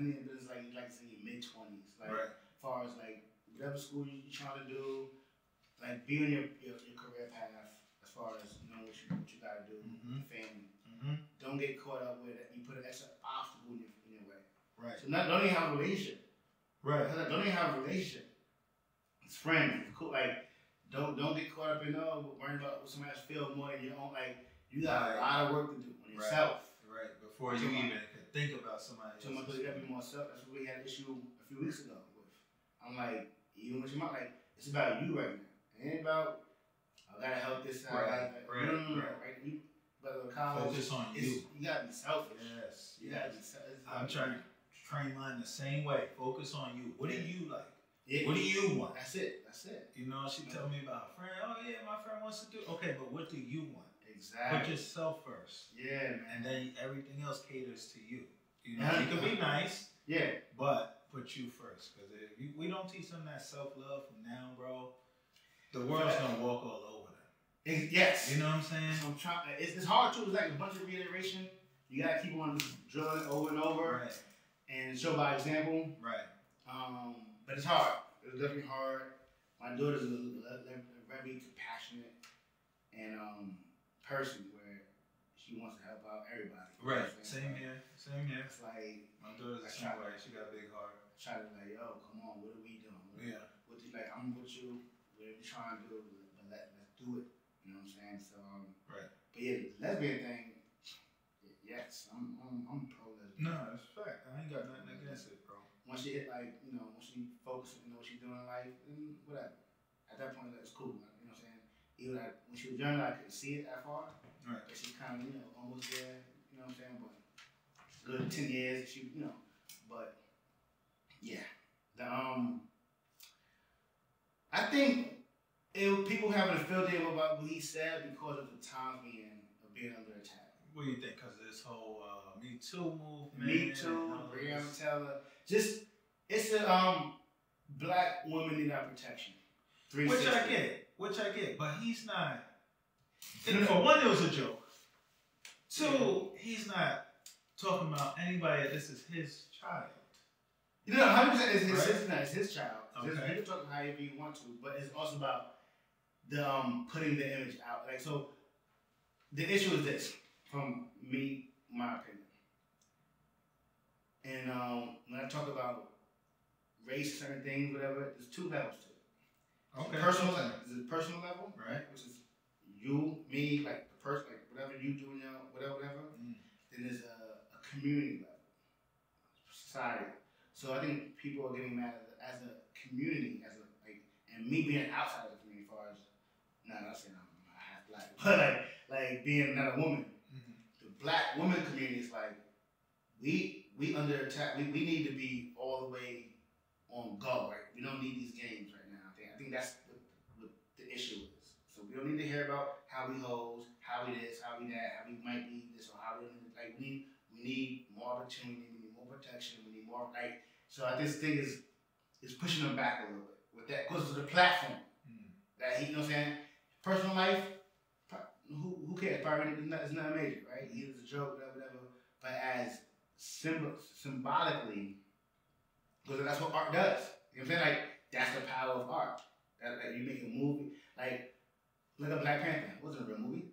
any business like you like to say your mid twenties, like Right. as far as like whatever school you, you're trying to do, like be on your, your your career path as far as you know what you what you gotta do, Mhm. family. Mm-hmm. Don't get caught up with it. You put an extra obstacle in your, in your way. Right. So not don't even have a relationship. Right. Don't even have a relationship. It's friends. It's cool. Like don't don't get caught up in oh worrying about what somebody else feel more than your own. Like you got Right. a lot of work to do on yourself. Right. Before you even think about somebody So much else. you gotta be more self. That's what we had an issue a few weeks ago with. I'm like, even with your mom, like, it's about you right now. It ain't about I gotta help this out. Right, like, right, no, right. right? You go college. Focus on you. You gotta be selfish. Yes. You gotta be selfish. I'm trying to train mine the same way. Focus on you. What do you like? Yeah. What do you want? That's it. That's it. You know, she tell me about her friend. Oh yeah, my friend wants to do. Okay, but what do you want? Put Exactly. yourself first, yeah, man. and then everything else caters to you. You know, Yeah. you can be nice, yeah. but put you first. Because if you, we don't teach them that self love from now, bro, the world's gonna walk all over them. Ex- yes. You know what I'm saying? So I'm trying. It's, it's hard too. It's like a bunch of reiteration. You gotta keep on drilling over and over Right, and show by example. right. Um, but it's hard. It's definitely hard. My daughter's very compassionate and um, person where she wants to help out everybody. Right. Same here. Same here. It's like My daughter's That's same way. She got a big heart. try to like, yo, come on, what are we doing? What, Yeah. what do you like? I'm with you. Whatever you're trying to do, but let let's do it. You know what I'm saying? So um, Right. But yeah, lesbian thing. Yes, I'm I'm, I'm pro lesbian. No, it's a fact. I ain't got nothing against it, bro. Once she hit like you know, once she focus, you know what she's doing in life, then whatever. At that point, that's cool. You know what I'm saying? Even like when she was younger, I couldn't see it that far. Right. But she's kind of you know almost there. You know what I'm saying? But good ten years, she you know. But yeah, the um, I think it, people having a field day about what he said because of the times being of being under attack. What do you think? Because of this whole uh, Me Too movement. Me Too, all of Breonna this? Taylor. Just it's a um black woman need our protection. Which I get. Which I get. But he's not. No, no. For one, it was a joke. Two, he's not talking about anybody. This is his child. You know, hundred percent is his Right? sister, it's his child. Okay. You can talk however you want to, but it's also about the um putting the image out. Like so, the issue is this, from me, my opinion. And um, when I talk about race, certain things, whatever, there's two levels. Okay. Personal level. There's a personal level, Right. Which is you, me, like the person, like whatever you do now, whatever, whatever. Mm. Then there's a, a community level, society. So I think people are getting mad as a community, as a like, and me being outside of the community, as far as not not saying I'm half black, but like like being not a woman, Mhm. the black woman community is like we we under attack. We, we need to be all the way on go. Right, we don't need these games right think that's what, what the issue is. So we don't need to hear about how we hoes, how we this, how we that, how we might be this or how we like we need we need more opportunity, we need more protection, we need more like. So I this thing is is pushing them back a little bit with that because of the platform Mm. that he, you know what I'm saying? Personal life, who, who cares? Probably it's not, it's not major, right? He was a joke, whatever, whatever. But as symbol, symbolically, because that's what art does. You know what I'm saying? Like, that's the power of art. That, like, you make a movie, like, look at Black Panther. It wasn't a real movie.